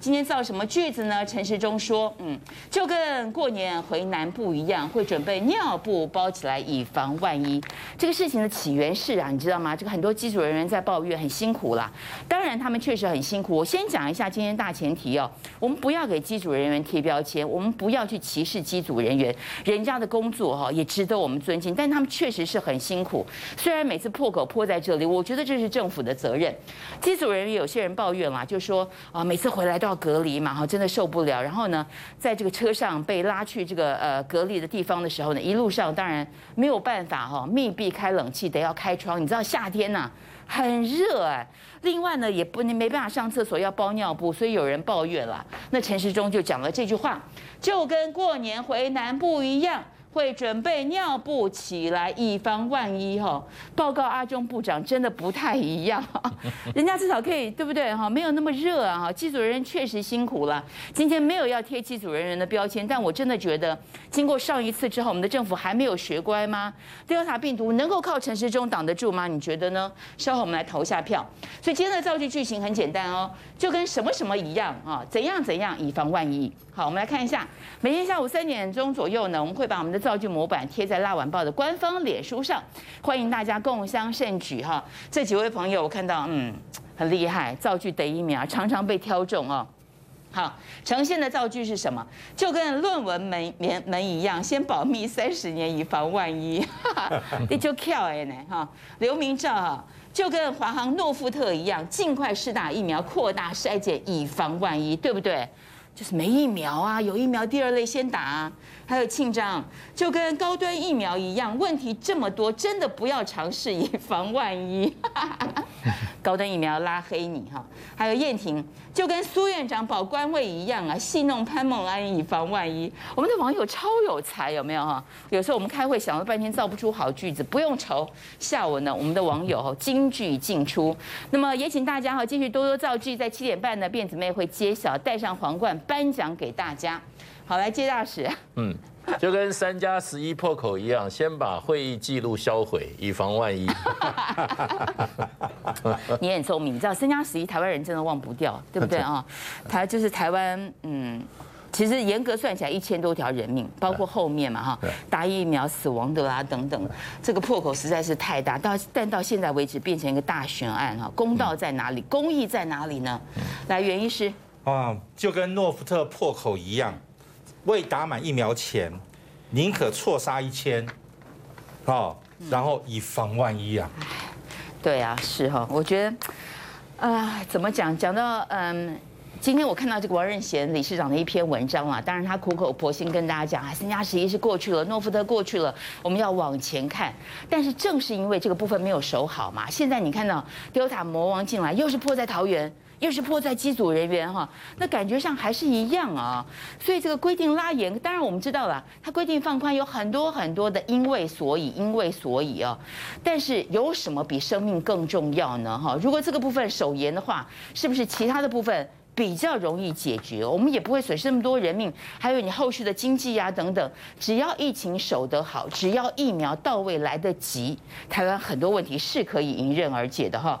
今天造什么句子呢？陈时中说，嗯，就跟过年回南部一样，会准备尿布包起来，以防万一。这个事情的起源是啊，你知道吗？这个很多机组人员在抱怨很辛苦啦。当然，他们确实很辛苦。我先讲一下今天大前提哦，我们不要给机组人员贴标签，我们不要去歧视机组人员，人家的工作哈也值得我们尊敬。但他们确实是很辛苦。虽然每次破口破在这里，我觉得这是政府的责任。机组人员有些人抱怨啦，就说啊，每次回来都要隔离嘛，哈，真的受不了。然后呢，在这个车上被拉去这个呃隔离的地方的时候呢，一路上当然没有办法哈，密闭开冷气，得要开窗。你知道夏天呐很热哎。另外呢，也不能没办法上厕所，要包尿布，所以有人抱怨了。那陈时中就讲了这句话，就跟过年回南部一样。会准备尿布起来，以防万一哈。报告阿中部长，真的不太一样，人家至少可以对不对哈？没有那么热啊哈。机组人员确实辛苦了，今天没有要贴机组人员的标签，但我真的觉得，经过上一次之后，我们的政府还没有学乖吗？Delta 病毒能够靠陈时中挡得住吗？你觉得呢？稍后我们来投下票。所以今天的造句句型很简单哦，就跟什么什么一样啊，怎样怎样，以防万一。好，我们来看一下，每天下午三点钟左右呢，我们会把我们的造句模板贴在《辣晚报》的官方脸书上，欢迎大家共襄盛举哈。这几位朋友我看到，嗯，很厉害，造句得一秒，常常被挑中哦。好，呈现的造句是什么？就跟论文门门门一样，先保密三十年，以防万一。你就跳哎呢哈，刘明照哈，就跟华航诺富特一样，尽快试打疫苗，扩大筛检，以防万一，对不对？就是没疫苗啊，有疫苗第二类先打啊。还有庆章，就跟高端疫苗一样，问题这么多，真的不要尝试，以防万一。高端疫苗拉黑你哈。还有燕婷，就跟苏院长保官位一样啊，戏弄潘孟安，以防万一。我们的网友超有才，有没有哈？有时候我们开会想了半天造不出好句子，不用愁，下午呢，我们的网友金句尽出。那么也请大家哈继续多多造句，在七点半呢，辫子妹会揭晓，戴上皇冠颁奖给大家。好，来接大使。嗯，就跟三加十一破口一样，先把会议记录销毁，以防万一。你很聪明，你知道三加十一，台湾人真的忘不掉，对不对啊？台就是台湾，嗯，其实严格算起来一千多条人命，包括后面嘛哈，打疫苗死亡的啦等等，这个破口实在是太大。到但到现在为止变成一个大悬案哈，公道在哪里？公义在哪里呢？来，袁医师。啊，就跟诺福特破口一样。未打满疫苗前，宁可错杀一千，哦，然后以防万一啊。对啊，是哈，我觉得，啊，怎么讲？讲到嗯，今天我看到这个王任贤理事长的一篇文章啊，当然他苦口婆心跟大家讲啊，三加十一是过去了，诺福特过去了，我们要往前看。但是正是因为这个部分没有守好嘛，现在你看到 Delta 魔王进来，又是迫在桃园。又是迫在机组人员哈，那感觉上还是一样啊，所以这个规定拉严，当然我们知道了，它规定放宽有很多很多的因为所以因为所以啊，但是有什么比生命更重要呢哈？如果这个部分守严的话，是不是其他的部分比较容易解决？我们也不会损失那么多人命，还有你后续的经济呀等等，只要疫情守得好，只要疫苗到位来得及，台湾很多问题是可以迎刃而解的哈。